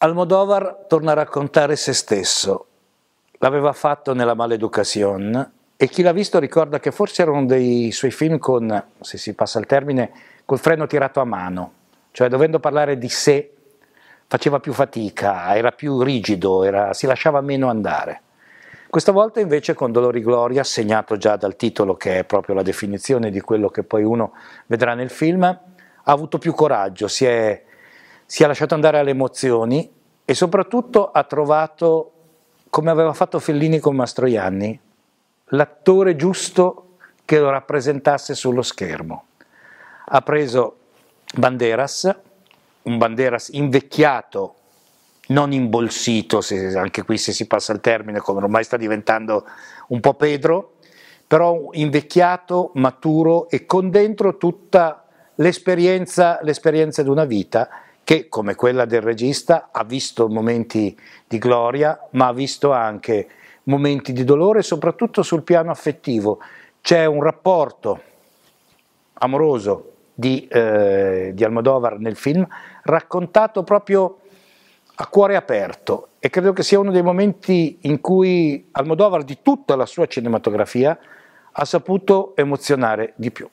Almodovar torna a raccontare se stesso. L'aveva fatto nella Maleducación e chi l'ha visto ricorda che forse era uno dei suoi film con, se si passa il termine, col freno tirato a mano, cioè dovendo parlare di sé faceva più fatica, era più rigido, era, si lasciava meno andare. Questa volta invece con Dolori Gloria, segnato già dal titolo che è proprio la definizione di quello che poi uno vedrà nel film, ha avuto più coraggio, si è si è lasciato andare alle emozioni e soprattutto ha trovato, come aveva fatto Fellini con Mastroianni, l'attore giusto che lo rappresentasse sullo schermo. Ha preso Banderas, un Banderas invecchiato, non imbolsito, se, anche qui se si passa il termine, come ormai sta diventando un po' Pedro, però invecchiato, maturo e con dentro tutta l'esperienza, l'esperienza di una vita che come quella del regista ha visto momenti di gloria, ma ha visto anche momenti di dolore, soprattutto sul piano affettivo. C'è un rapporto amoroso di, eh, di Almodovar nel film, raccontato proprio a cuore aperto e credo che sia uno dei momenti in cui Almodovar di tutta la sua cinematografia ha saputo emozionare di più.